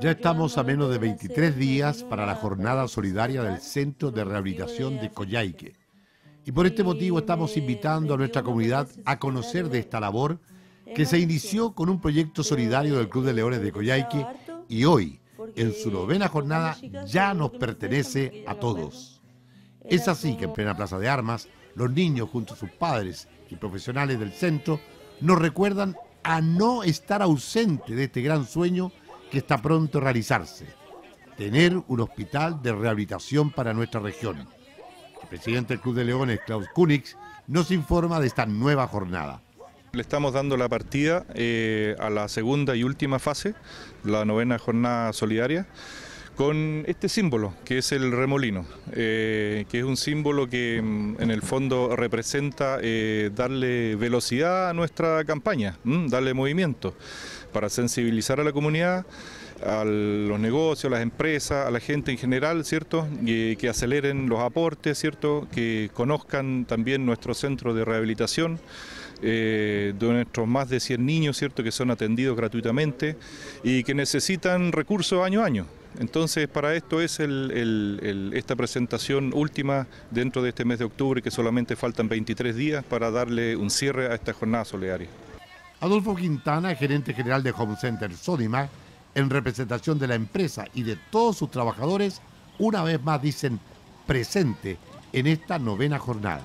Ya estamos a menos de 23 días para la jornada solidaria del Centro de Rehabilitación de Coyhaique. Y por este motivo estamos invitando a nuestra comunidad a conocer de esta labor que se inició con un proyecto solidario del Club de Leones de Coyhaique y hoy, en su novena jornada, ya nos pertenece a todos. Es así que en plena Plaza de Armas, los niños junto a sus padres y profesionales del centro nos recuerdan a no estar ausente de este gran sueño que está pronto a realizarse, tener un hospital de rehabilitación para nuestra región. El presidente del Club de Leones, Klaus Kunix, nos informa de esta nueva jornada. Le estamos dando la partida eh, a la segunda y última fase, la novena jornada solidaria, con este símbolo, que es el remolino, eh, que es un símbolo que mm, en el fondo representa eh, darle velocidad a nuestra campaña, darle movimiento, para sensibilizar a la comunidad, a los negocios, a las empresas, a la gente en general, ¿cierto? Y que aceleren los aportes, ¿cierto? Que conozcan también nuestro centro de rehabilitación. Eh, de nuestros más de 100 niños, ¿cierto? Que son atendidos gratuitamente y que necesitan recursos año a año. Entonces, para esto es esta presentación última dentro de este mes de octubre, que solamente faltan 23 días para darle un cierre a esta jornada solidaria. Adolfo Quintana, gerente general de Home Center Sodima, en representación de la empresa y de todos sus trabajadores, una vez más dicen presente en esta novena jornada.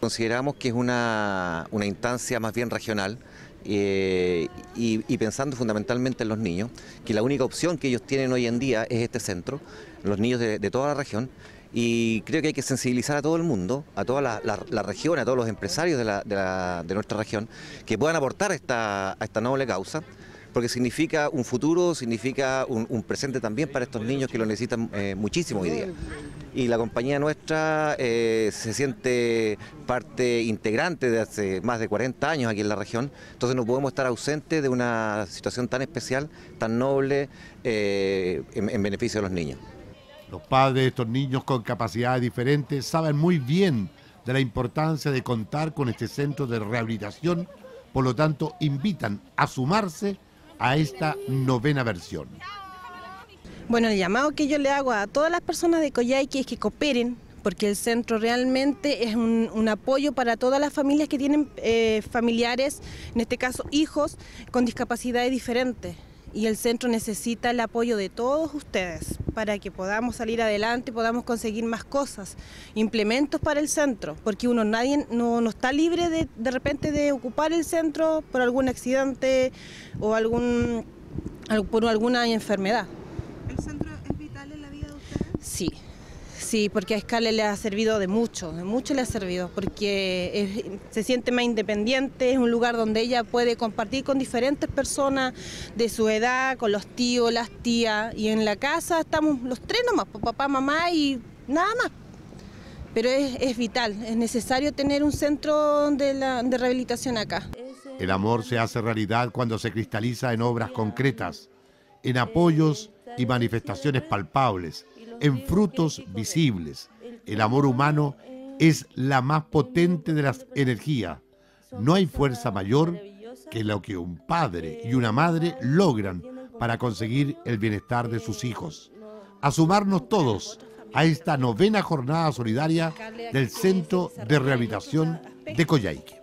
Consideramos que es una, una instancia más bien regional eh, y, pensando fundamentalmente en los niños, que la única opción que ellos tienen hoy en día es este centro, los niños de, toda la región, y creo que hay que sensibilizar a todo el mundo, a toda la, región, a todos los empresarios de, nuestra región, que puedan aportar esta, a esta noble causa porque significa un futuro, significa un, presente también para estos niños que lo necesitan eh, muchísimo hoy día. Y la compañía nuestra eh, se siente parte integrante de hace más de 40 años aquí en la región, entonces no podemos estar ausentes de una situación tan especial, tan noble, eh, en, beneficio de los niños. Los padres de estos niños con capacidades diferentes saben muy bien de la importancia de contar con este centro de rehabilitación, por lo tanto invitan a sumarse a esta novena versión. Bueno, el llamado que yo le hago a todas las personas de Coyhaique es que cooperen, porque el centro realmente es un, apoyo para todas las familias que tienen eh, familiares, en este caso hijos, con discapacidades diferentes y el centro necesita el apoyo de todos ustedes para que podamos salir adelante y podamos conseguir más cosas, implementos para el centro, porque uno nadie no, está libre de, de repente de ocupar el centro por algún accidente o algún por alguna enfermedad. ¿El centro es vital en la vida de ustedes? Sí. Sí, porque a Escala le ha servido de mucho, de mucho le ha servido, porque se siente más independiente, es un lugar donde ella puede compartir con diferentes personas de su edad, con los tíos, las tías, y en la casa estamos los tres nomás, papá, mamá y nada más. Pero es, vital, es necesario tener un centro de, de rehabilitación acá. El amor se hace realidad cuando se cristaliza en obras concretas, en apoyos y manifestaciones palpables en frutos visibles. El amor humano es la más potente de las energías. No hay fuerza mayor que lo que un padre y una madre logran para conseguir el bienestar de sus hijos. A sumarnos todos a esta novena jornada solidaria del Centro de Rehabilitación de Coyhaique.